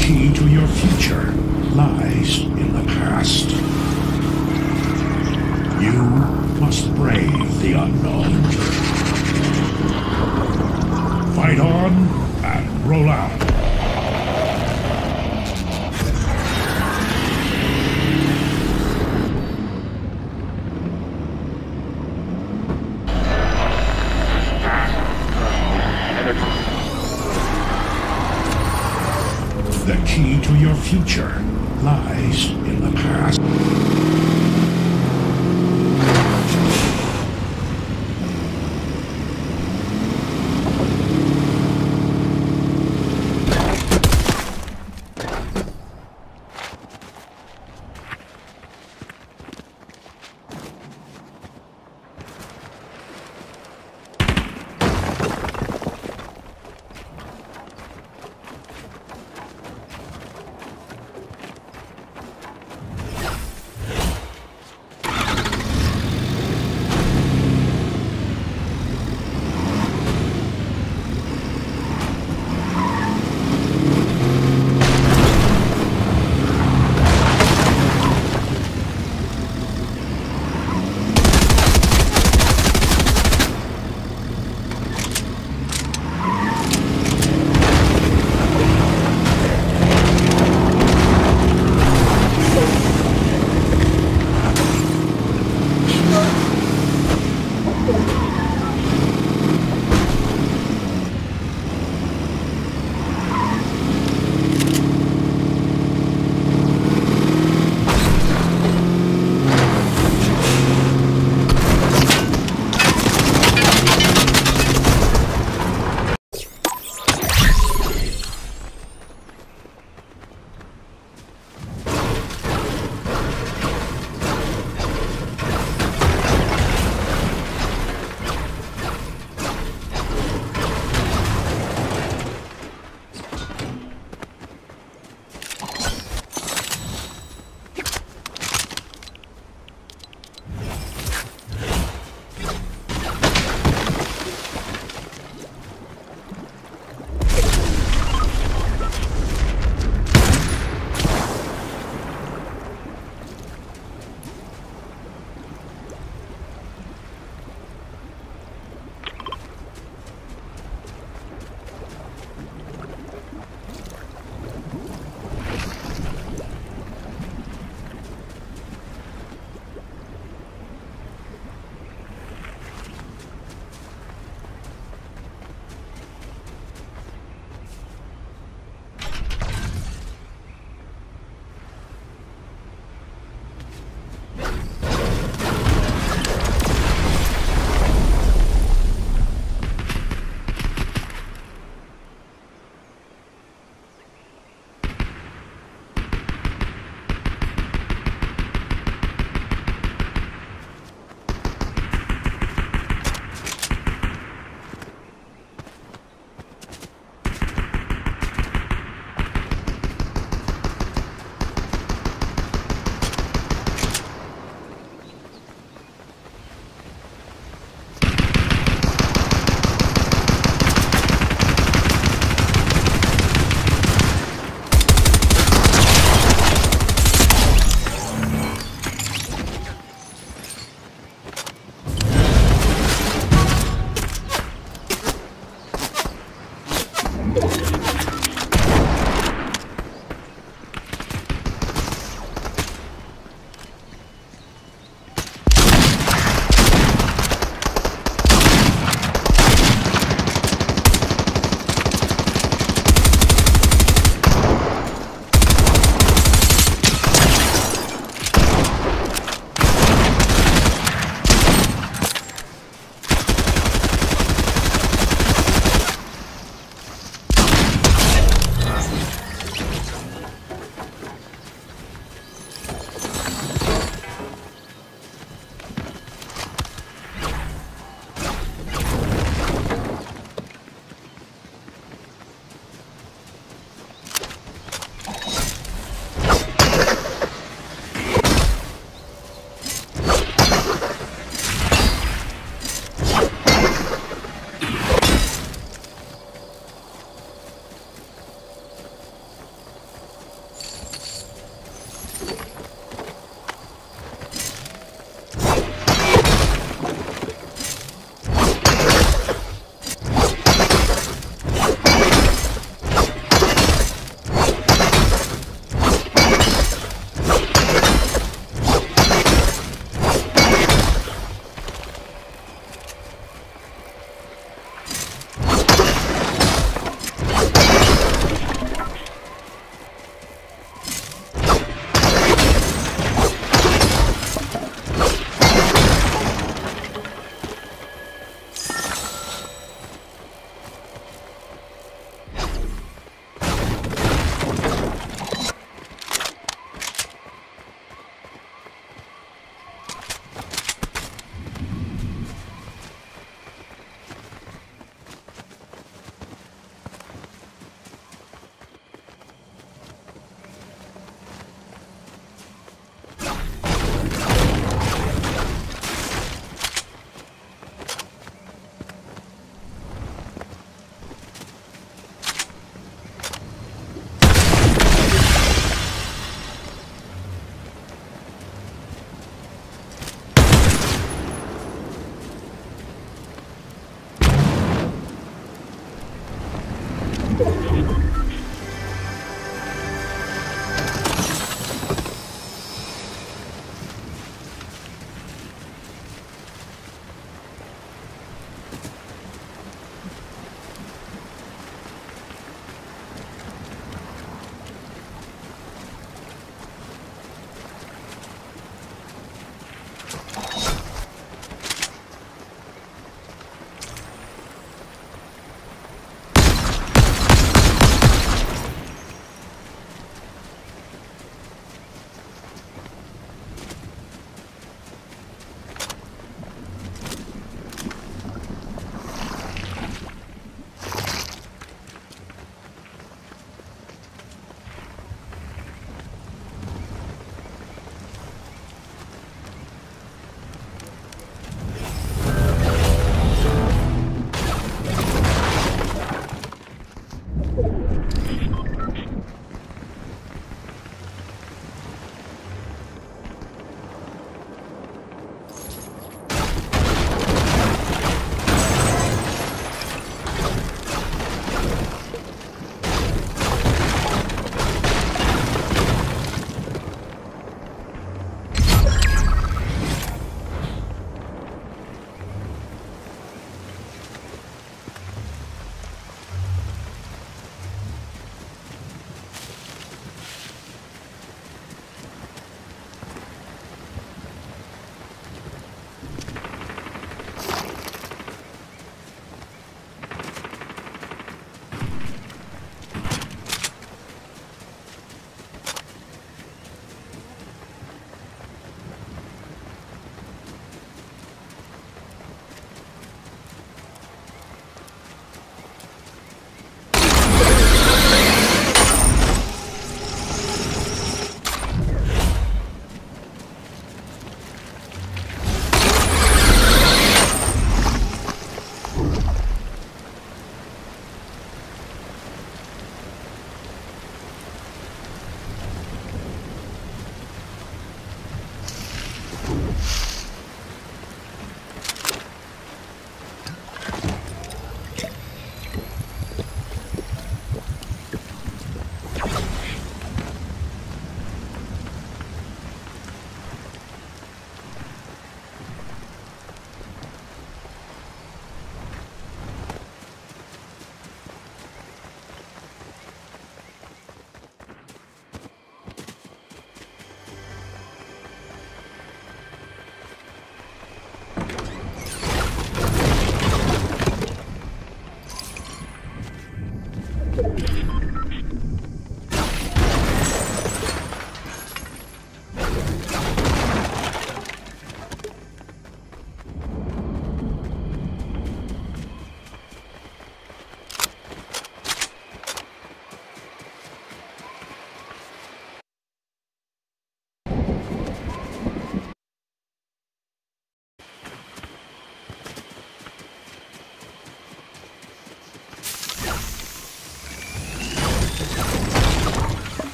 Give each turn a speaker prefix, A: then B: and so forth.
A: key to your future lies in the past. You must brave the unknown.